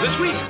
this week.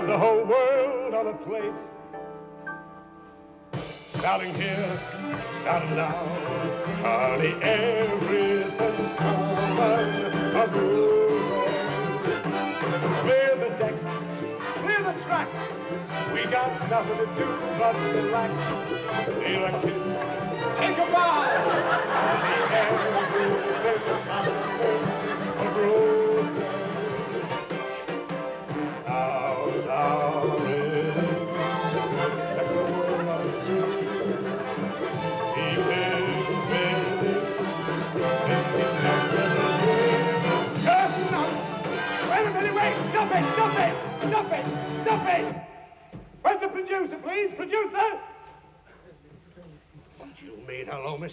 Got the whole world on a plate. Starting here, starting now. Honey, everything's coming a. Clear the decks, clear the track. We got nothing to do but relax. Steal a kiss, take a bow. Honey, everything's coming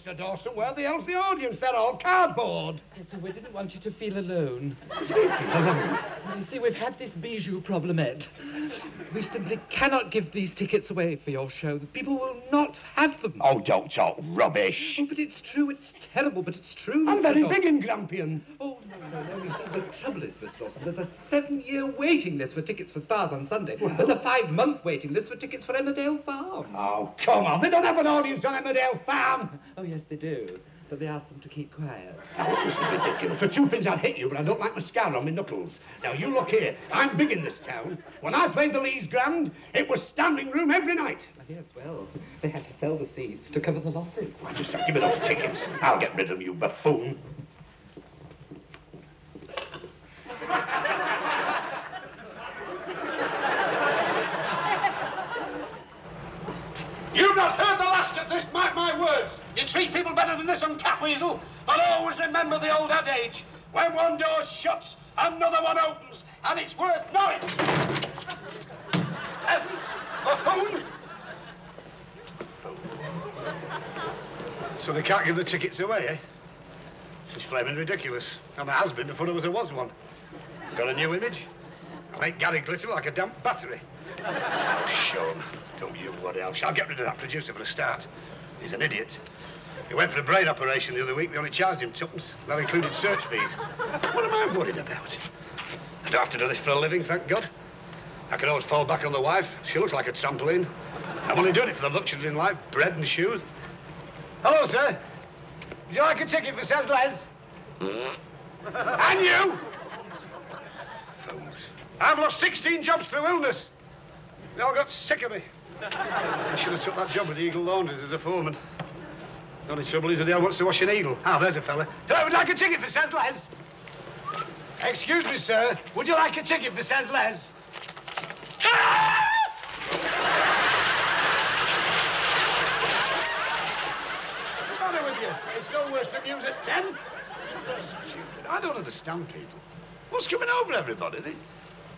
Mr. Dawson? Where the hell's the audience? They're all cardboard. So we didn't want you to feel alone. You see, we've had this bijou problemette. We simply cannot give these tickets away for your show. The people will not have them. Oh, don't talk rubbish. Oh, but it's true. It's terrible, but it's true. I'm Mr. very Dawson. big in Grampian. Oh, no, no. You see, the trouble is, Miss Dawson, there's a seven-year waiting list for tickets for Stars on Sunday. There's a five-month waiting list for tickets for Emmerdale Farm. Oh, come on. They don't have an audience on Emmerdale Farm. Oh, yes, they do. But they ask them to keep quiet. Now, this is ridiculous. For two pins, I'd hit you, but I don't like mascara on my knuckles. Now, you look here. I'm big in this town. When I played the Leeds Grand, it was standing room every night. Oh, yes, well, they had to sell the seats to cover the losses. Why, just give me those tickets. I'll get rid of them, you, buffoon. You've not heard the last of this, mark my words. You treat people better than this on Catweazle, but always remember the old adage. When one door shuts, another one opens, and it's worth knowing. Peasant, buffoon. So they can't give the tickets away, eh? Is flaming ridiculous. And there has been before there was one. Got a new image? I make Gary glitter like a damp battery. Show 'em. Don't you worry. I'll get rid of that producer for a start. He's an idiot. He went for a brain operation the other week. They only charged him twopence. That included search fees. What am I worried about? I don't have to do this for a living, thank God. I can always fall back on the wife. She looks like a trampoline. I'm only doing it for the luxuries in life, bread and shoes. Hello, sir. Would you like a ticket for Says and you! I've lost 16 jobs through illness. They all got sick of me. I should have took that job with Eagle Laundries as a foreman. The only trouble is that he wants to wash an eagle. Ah, there's a fella. Hello, would like a ticket for Sez Les? Excuse me, sir. Would you like a ticket for Sez Les? What's the matter with you? It's no worse than news at 10. I don't understand people. What's coming over everybody? They,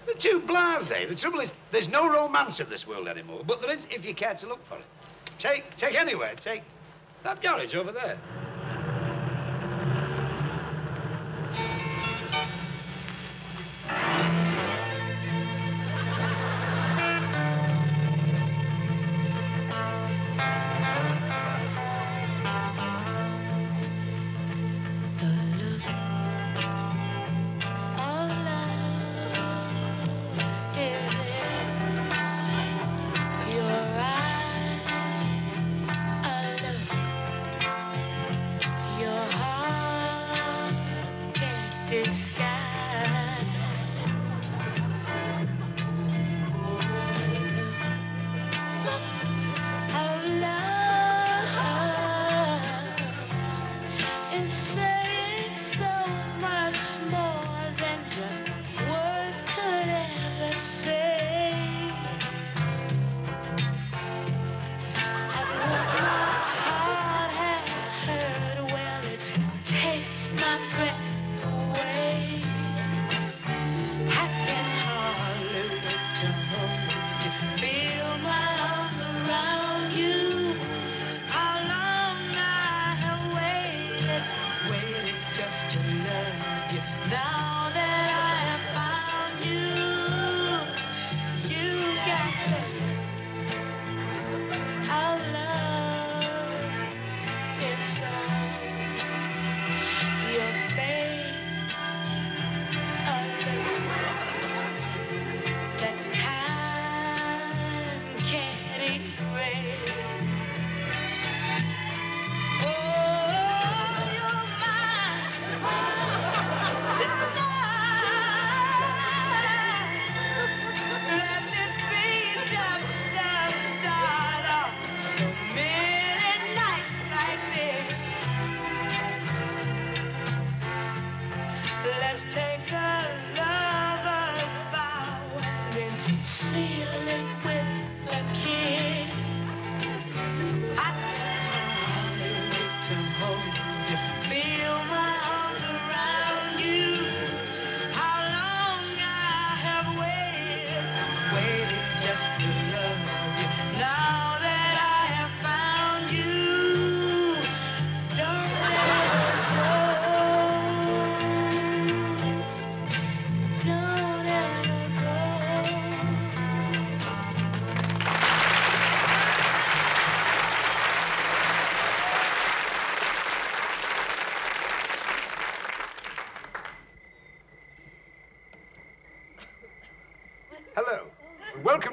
they're too blasé. The trouble is, there's no romance in this world anymore, but there is if you care to look for it. Take, take anywhere. Take that garage over there.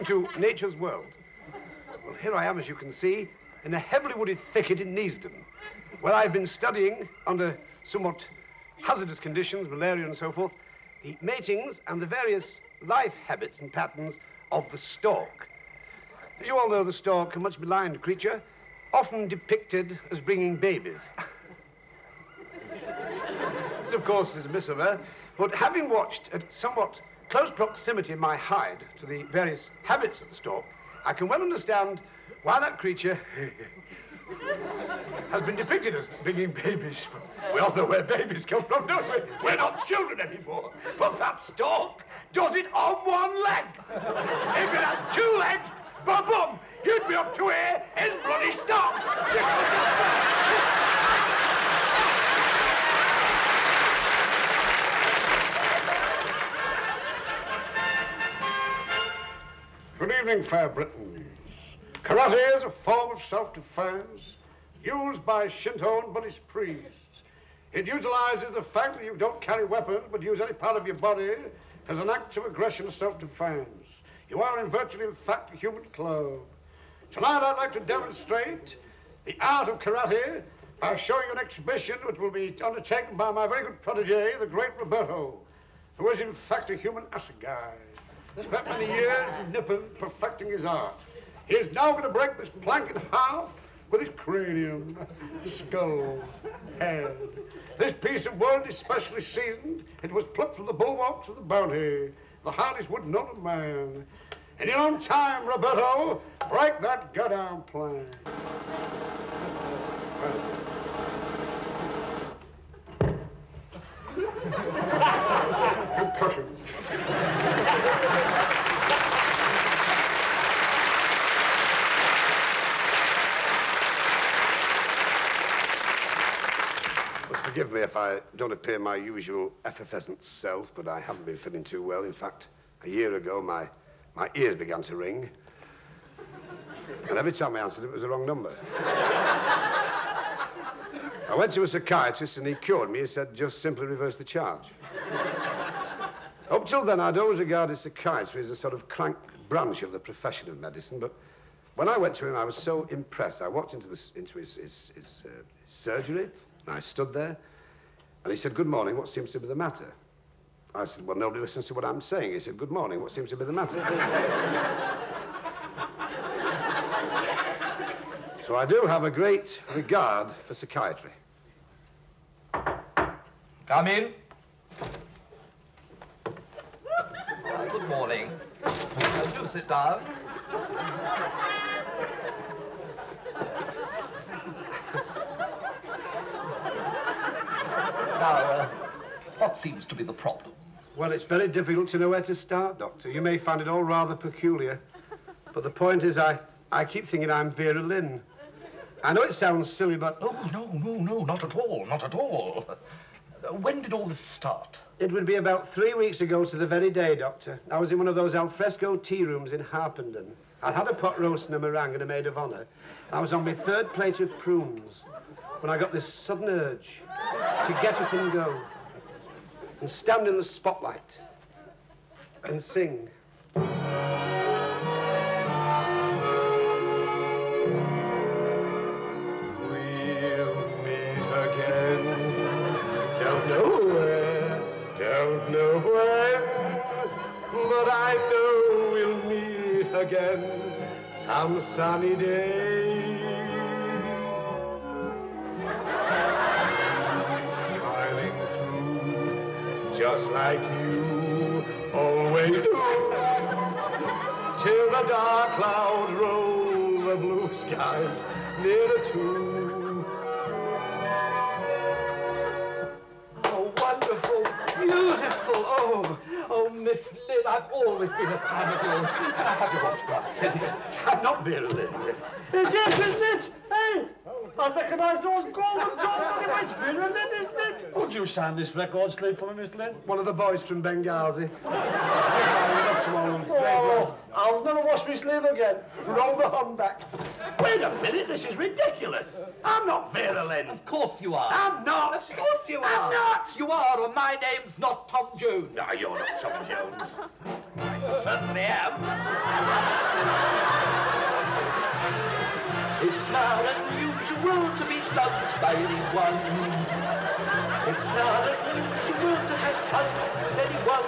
To Nature's World. Well, here I am, as you can see, in a heavily wooded thicket in Neasden, where I've been studying under somewhat hazardous conditions, malaria and so forth, the matings and the various life habits and patterns of the stork. As you all know, the stork, a much maligned creature, often depicted as bringing babies. this, of course, is a misnomer, but having watched at somewhat close proximity in my hide to the various habits of the stork, I can well understand why that creature has been depicted as bringing babies. We all know where babies come from, don't we? We're not children anymore. But that stork does it on one leg. if it had two legs, ba-bum, you'd be up to here in bloody stock. Good evening, fair Britons. Karate is a form of self-defense used by Shinto and Buddhist priests. It utilizes the fact that you don't carry weapons but use any part of your body as an act of aggression self-defense. You are in virtually, in fact, a human club. Tonight I'd like to demonstrate the art of karate by showing you an exhibition which will be undertaken by my very good protege, the great Roberto, who is in fact a human assegai. Spent many years in Nippon perfecting his art. He is now going to break this plank in half with his cranium, skull, head. This piece of wood is specially seasoned. It was plucked from the bulwarks of the bounty, the hardest wood known to man. In your own time, Roberto, break that goddamn plank. Concussion. Forgive me if I don't appear my usual effervescent self, but I haven't been feeling too well. In fact, a year ago, my, my ears began to ring. And every time I answered, it was the wrong number. I went to a psychiatrist and he cured me. He said, just simply reverse the charge. Up till then, I'd always regarded psychiatry as a sort of crank branch of the profession of medicine, but when I went to him, I was so impressed. I walked into, the, into his, his, his, uh, his surgery, and I stood there, and he said, Good morning, what seems to be the matter? I said, Well, nobody listens to what I'm saying. He said, Good morning, what seems to be the matter? so I do have a great regard for psychiatry. Come in. Good morning. Do sit down. What seems to be the problem? Well, it's very difficult to know where to start, Doctor. You may find it all rather peculiar. But the point is, I, I keep thinking I'm Vera Lynn. I know it sounds silly, but Oh, no, no, no, not at all, not at all. When did all this start? it would be about three weeks ago to the very day, Doctor. I was in one of those alfresco tea rooms in Harpenden. I'd had a pot roast and a meringue and a maid of honor. I was on my third plate of prunes when I got this sudden urge to get up and go and stand in the spotlight and sing. We'll meet again. Don't know where, don't know but I know we'll meet again some sunny day. Like you always do, till the dark clouds roll the blue skies nearer to. Oh, wonderful, beautiful. Oh, oh, Miss Lynn, I've always been a fan of yours. Can I have your autograph, please? I'm not Vera Lynn. It is, isn't it? Hey, I recognise those golden tones on the It's Vera Lynn, isn't it? Could you sign this record slip for me, Miss Lynn? One of the boys from Benghazi. Up to all them great Oh. I'll never wash my sleeve again. Roll the horn back. Wait a minute, this is ridiculous. I'm not Vera Lynn. Of course you are. I'm not. Of course you are. I'm not. You are, or my name's not Tom Jones. No, you're not Tom Jones. certainly am. It's not unusual to be loved by anyone. It's not unusual to have fun with anyone.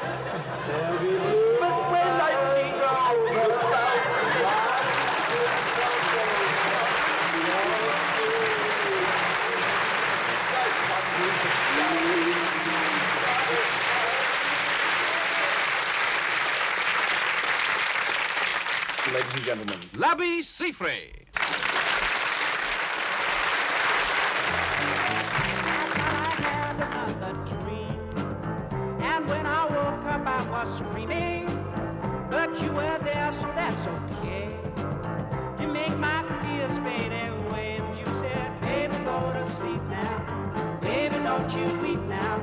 Ladies and gentlemen, Labi Siffre. Was screaming. But you were there, so that's okay. You make my fears fade away. And you said, baby, go to sleep now. Baby, don't you weep now.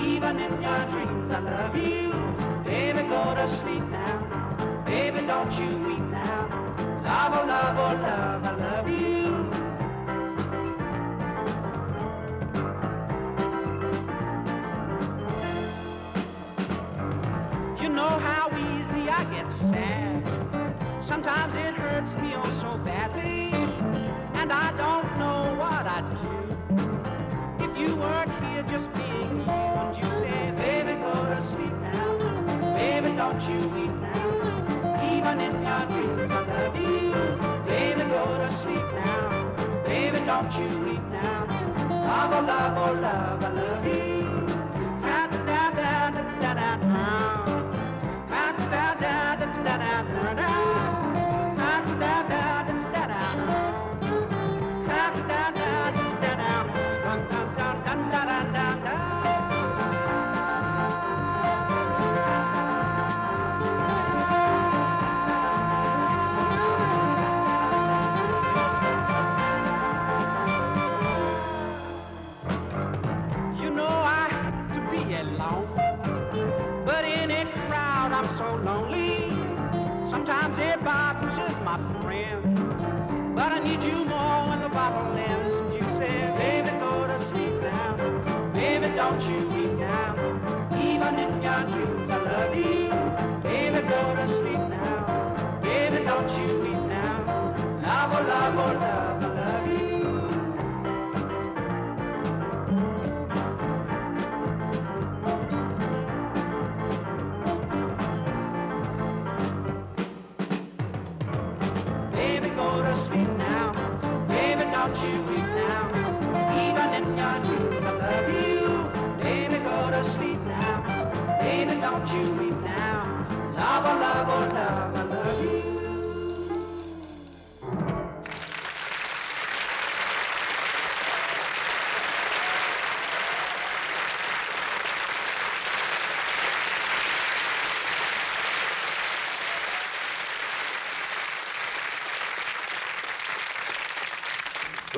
Even in your dreams, I love you. Baby, go to sleep now. Baby, don't you weep now. Love, oh, love, oh, love, I love. You I get sad. Sometimes it hurts me oh so badly, and I don't know what I'd do. If you weren't here just being you, and you say, baby, go to sleep now. Baby, don't you weep now. Even in your dreams, I love you. Baby, go to sleep now. Baby, don't you weep now. Love, oh, love, oh, love, I love you. Da, da, da, da, da, da, da. Be alone, but in a crowd I'm so lonely. Sometimes a bottle is my friend, but I need you more when the bottle ends. And you say, baby, go to sleep now. Baby, don't you weep now. Even in your dreams, I love you. Baby, go to sleep now. Baby, don't you weep now. Love, oh, love, oh, love, Don't you now. Even in your dreams, I love you. Baby, go to sleep now. Baby, don't you weep now. Love love, oh, love,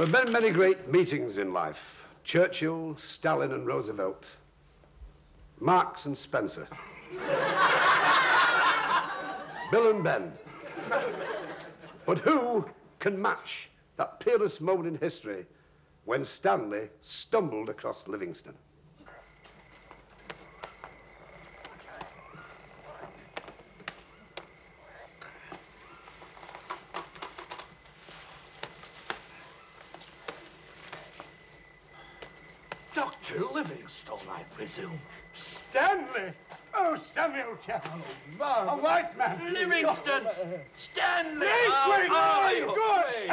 There have been many great meetings in life. Churchill, Stalin, and Roosevelt. Marx and Spencer. Bill and Ben. But who can match that peerless moment in history when Stanley stumbled across Livingstone? Dr. Livingstone, I presume. Stanley! Oh, Stanley, old chap. A white man. Livingstone! Stanley! Hey, Oh, oh,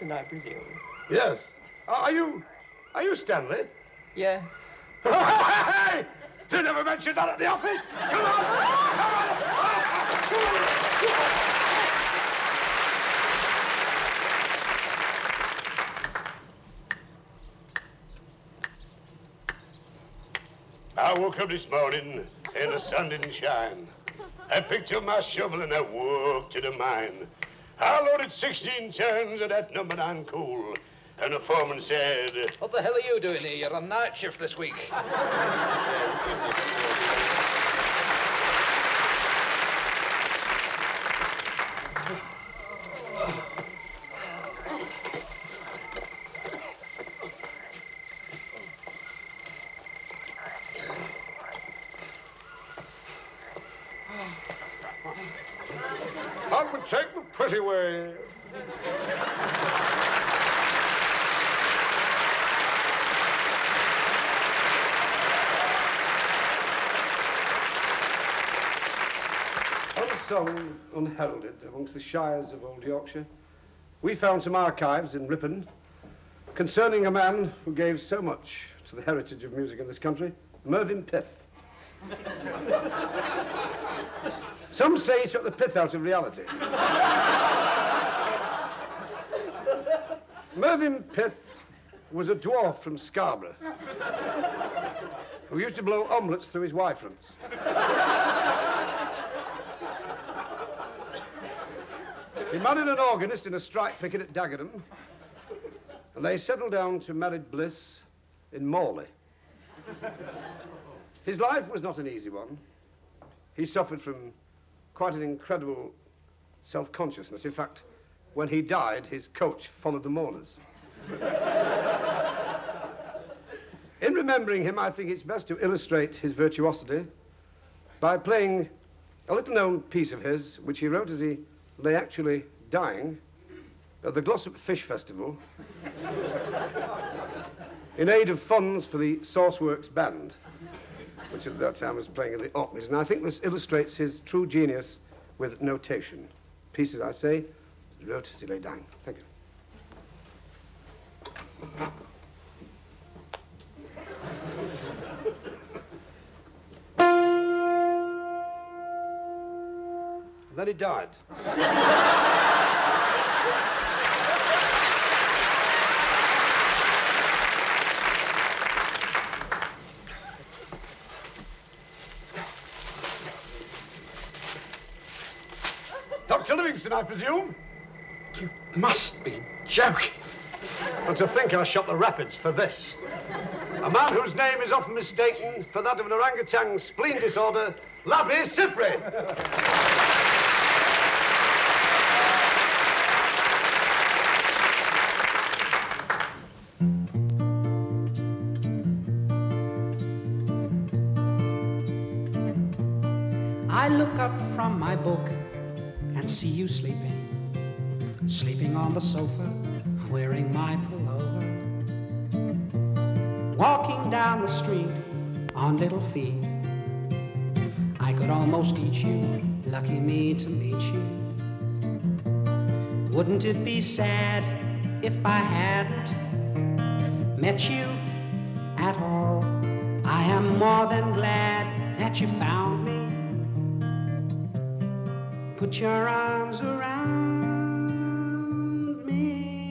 Livingstone, I presume. Yes. Uh, are you... Are you Stanley? Yes. Hey! You never mentioned that at the office. Come on! I woke up this morning and the sun didn't shine. I picked up my shovel and I walked to the mine. I loaded 16 tons of that number nine coal. And the foreman said, What the hell are you doing here? You're on night shift this week. Take pretty way. Unsung, unheralded amongst the shires of old Yorkshire, we found some archives in Ripon concerning a man who gave so much to the heritage of music in this country, Mervyn Pith. Some say he took the pith out of reality. Mervyn Pith was a dwarf from Scarborough who used to blow omelettes through his wife fronts. He married an organist in a strike picket at Dagenham, and they settled down to married bliss in Morley. His life was not an easy one. He suffered from quite an incredible self-consciousness. In fact, when he died, his coach followed the mourners. In remembering him, I think it's best to illustrate his virtuosity by playing a little-known piece of his, which he wrote as he lay actually dying at the Glossop Fish Festival in aid of funds for the Sourceworks Band, which at that time was playing in the Orkneys. And I think this illustrates his true genius with notation. Pieces, I say, wrote as he lay dying. Thank you. Then he died. Livingstone, I presume? You must be joking. And to think I shot the rapids for this. A man whose name is often mistaken for that of an orangutan spleen disorder, Labi Siffre. I look up from my book see you sleeping, sleeping on the sofa, wearing my pullover, walking down the street on little feet. I could almost eat you, lucky me to meet you. Wouldn't it be sad if I hadn't met you at all? I am more than glad that you found. Put your arms around me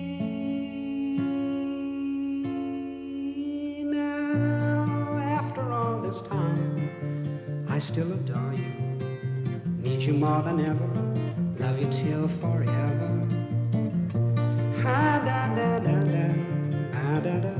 now. After all this time, I still adore you. Need you more than ever. Love you till forever. Da da da da da da.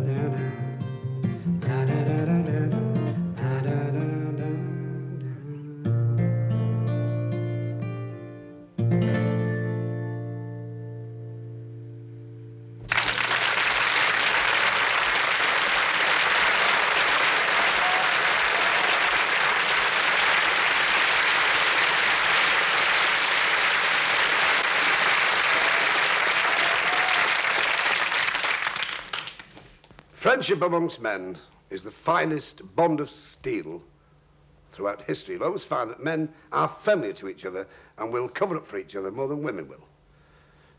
Friendship amongst men is the finest bond of steel throughout history. You'll always find that men are friendly to each other and will cover up for each other more than women will.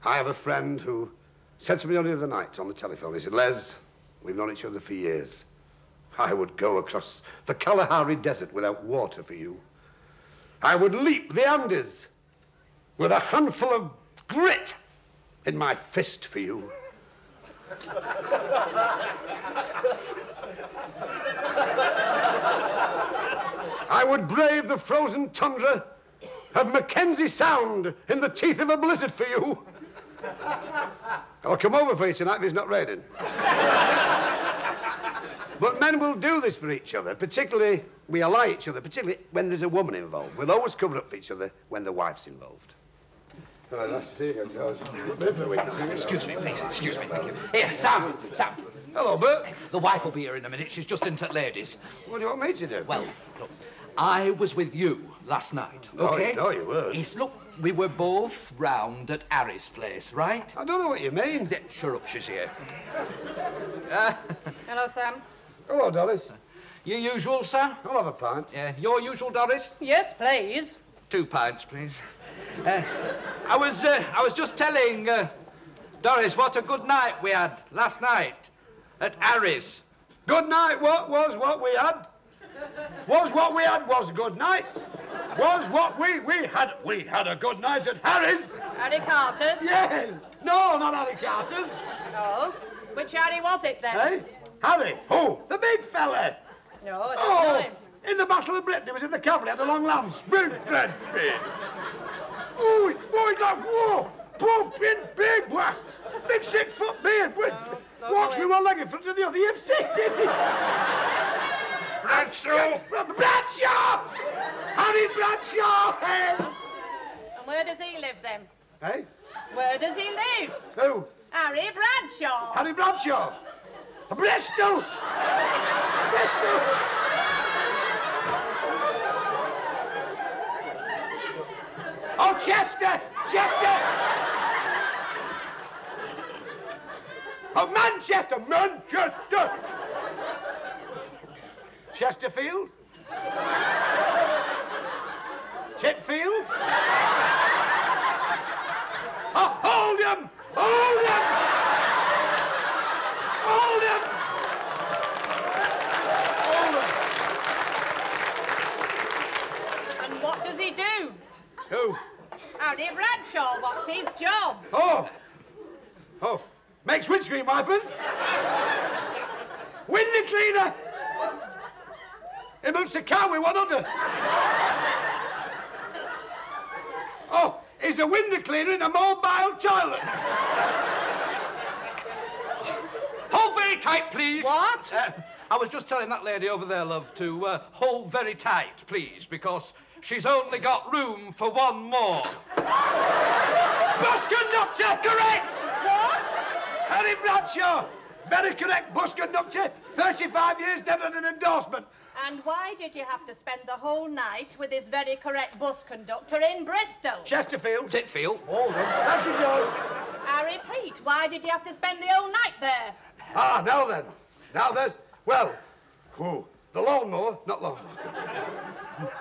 I have a friend who said to me the other night on the telephone, he said, Les, we've known each other for years. I would go across the Kalahari Desert without water for you. I would leap the Andes with a handful of grit in my fist for you. I would brave the frozen tundra of Mackenzie Sound in the teeth of a blizzard for you. I'll come over for you tonight if it's not raining. but men will do this for each other, particularly we ally each other, particularly when there's a woman involved. We'll always cover up for each other when the wife's involved. Well, nice to see you, George. Excuse me, please. Excuse me. Thank you. Here, Sam. Sam. Hello, Bert. The wife will be here in a minute. She's just into the ladies. What do you want me to do? Well, look, I was with you last night, oh, okay? Oh, you- no, you weren't. Yes, look, we were both round at Harry's place, right? I don't know what you mean. Yeah, sure up, she's here. Hello, Sam. Hello, Doris. Your usual, Sam? I'll have a pint. Yeah, your usual, Doris? Yes, please. Two pints, please. Uh, I was, uh, I was just telling uh, Doris what a good night we had last night at Harry's. Good night. What was what we had? Was what we had was good night. Was what we we had we had a good night at Harry's. Harry Carter's? Yeah. No, not Harry Carter's. No. Which Harry was it then? Hey, Harry. Who? The big fella. No, I don't know Oh, him. in the Battle of Britain, he was in the cavalry, had a long lance. Big, red beard. Oh, boy, like, whoa, whoa, big, big, boy. Big six foot beard. With, don't walks know me one leg in front of the other. You've seen him. Bradshaw. Bradshaw. Harry Bradshaw. Hey. And where does he live then? Hey, Where does he live? who? Harry Bradshaw. Harry Bradshaw. Bristol. Bristol. Oh, Chester! Chester! Oh, Manchester! Manchester! Chesterfield? Titfield? Oh, him, hold him! And what does he do? Who? Harry Bradshaw, what's his job? Oh! Oh, makes windscreen wipers. Window cleaner. He moves the car with one under. Oh, is the window cleaner in a mobile toilet. Hold very tight, please. What? Uh, I was just telling that lady over there, love, to uh, hold very tight, please, because she's only got room for one more. Bus conductor, correct! What? Harry Bradshaw, very correct bus conductor. 35 years, never had an endorsement. And why did you have to spend the whole night with this very correct bus conductor in Bristol? Chesterfield. Titfield. Oldham. Thank you, George. I repeat, why did you have to spend the whole night there? Ah, now then. Now there's, well, who? The lawnmower, not lawnmower.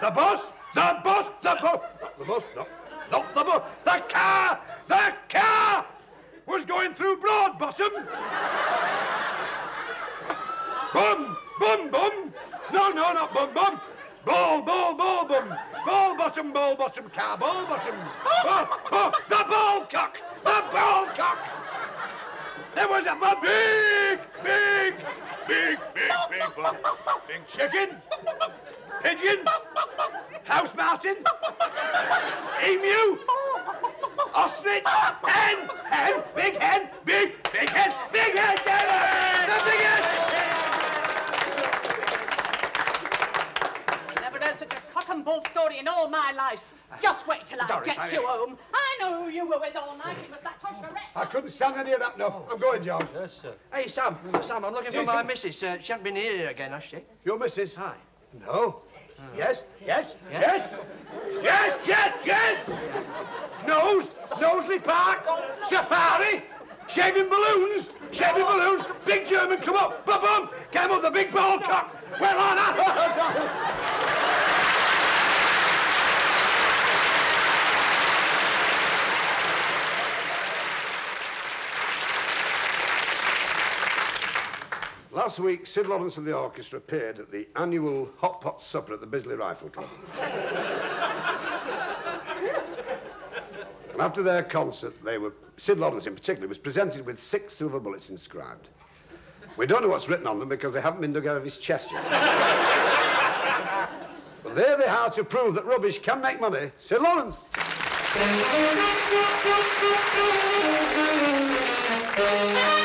The bus, the bus, the bus, the bus, no, not the bus, the car, the car was going through Broadbottom. Bum, bum, bum. No, no, not bum, bum. Ball, ball, ball, bum. Ball bottom, ball bottom, car, ball bottom. Oh, oh, the ball cock, the ball cock. There was a big, big, big, big, big, bug. big chicken, pigeon, house martin, emu, ostrich, hen, hen, big hen, big, big hen, big hen, the big hen. Never heard such a cock and bull story in all my life. Just wait till I get I- you home. I know who you were with all night. It was that Tosha I couldn't stand any of that, no. I'm going, George. Yes, sir. Hey, Sam. Sam, I'm looking for my missus. Uh, she hasn't been here again, has she? Your missus? Hi. No. Yes, yes, yes, yes, yes, yes. Nose, Knowsley Park, Safari, shaving balloons, shaving balloons, big German come up, bum bum, came up the big ball cock. Well on that. Last week, Syd Lawrence and the orchestra appeared at the annual Hot Pot Supper at the Bisley Rifle Club. and after their concert, they were, Syd Lawrence in particular, was presented with six silver bullets inscribed. We don't know what's written on them because they haven't been dug out of his chest yet. but there they are to prove that rubbish can make money. Sid Lawrence.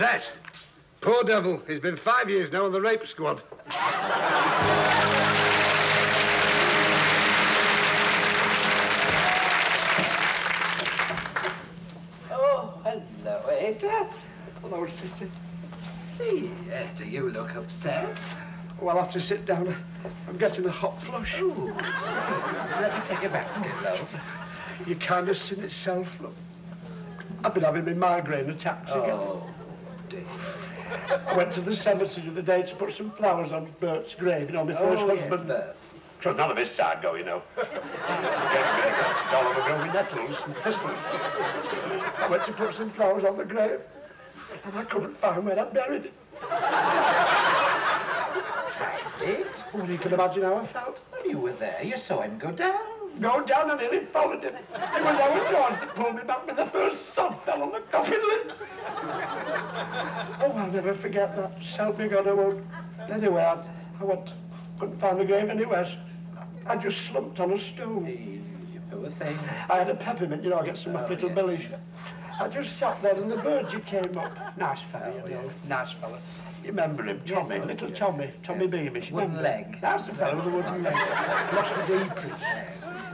Who's that? Poor devil. He's been five years now on the rape squad. Oh, hello, Ada. Hello, sister. See, Ada, you look upset. Oh, I'll have to sit down. I'm getting a hot flush. Let me take a basket, love. Your kindness sin itself, look. I've been having my migraine attacks again. Oh. Oh, dear. I went to the cemetery the other day to put some flowers on Bert's grave, you know, my first Oh, yes, husband. Bert. Because none of his side go, you know. it's all overgrown with nettles and thistles. I went to put some flowers on the grave, and I couldn't find where I buried it. It? Well, you can imagine how I felt. Oh, you were there. You saw him go down. Go down and nearly followed him. It was Howard George that pulled me back when the first sod fell on the coffin lid. Oh, I'll never forget that. Help me God, I won't. Anyway, I, I went, couldn't find the grave anywhere. I just slumped on a stone. You poor thing. I had a peppermint, you know, I get some of little Billy's. I just sat there and the verger came up. Nice fella, oh, you know, nice fella. You remember him, Tommy, oh, little Tommy, Tommy Beamish. Wooden leg. That's the fellow with the wooden leg. Lost the deepest.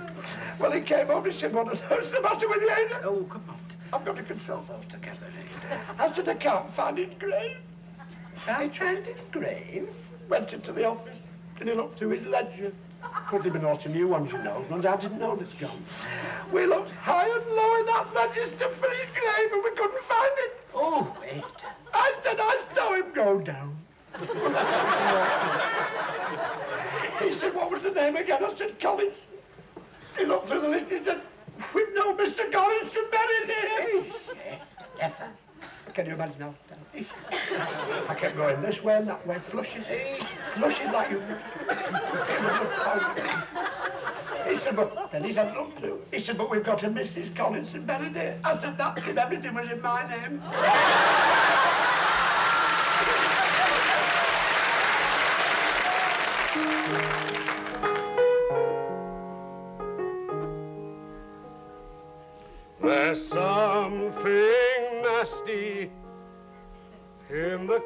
Well, he came over, he said, what on earth's the matter with you, Ada? Oh, come on. I've got to console those together, Ada. I said, I can't find his grave. I found his grave. Went into the office and he looked through his ledger. Could have been lots of new ones, you know, I didn't know that's gone. We looked high and low in that register for his grave and we couldn't find it. Oh, wait. I said I saw him go down. he said, what was the name again? I said, Collins. Looked through the list, he said, we've no Mr. Collinson buried here. Effa. Can you imagine how? I kept going this way and that way, flushing, flushing like you. He said, but then he said, look through. He said, but we've got a Mrs. Collinson buried here. I said, that's him. Everything was in my name.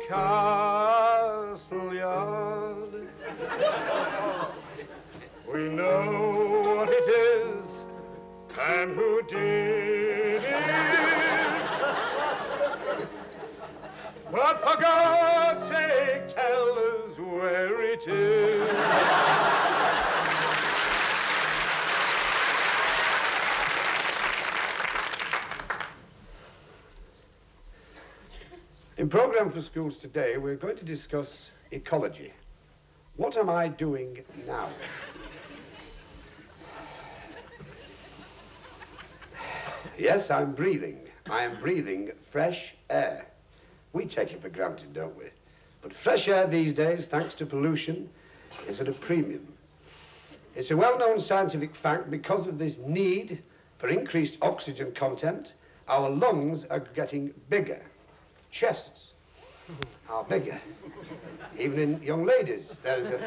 Castle yard. We know what it is and who did it. But for God's sake, tell us where it is. In Programme for Schools today, we're going to discuss ecology. What am I doing now? Yes, I'm breathing. I am breathing fresh air. We take it for granted, don't we? But fresh air these days, thanks to pollution, is at a premium. It's a well-known scientific fact because of this need for increased oxygen content, our lungs are getting bigger. Chests are bigger. Even in young ladies, there's a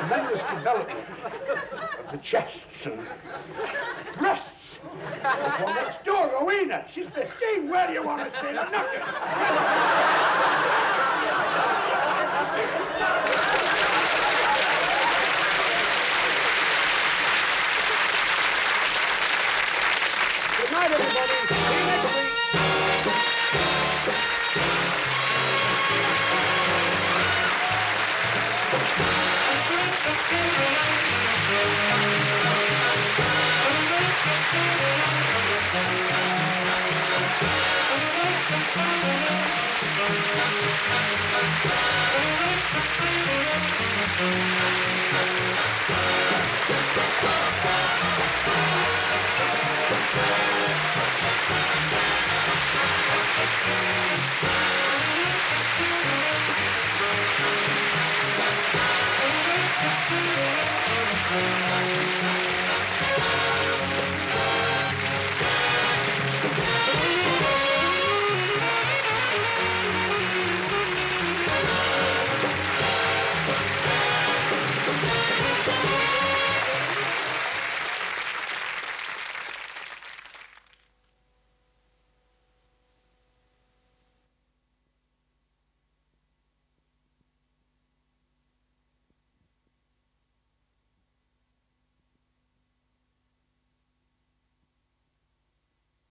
tremendous development of the chests and breasts. One next door, Rowena. She's 15. Where do you want to see her? Nothing.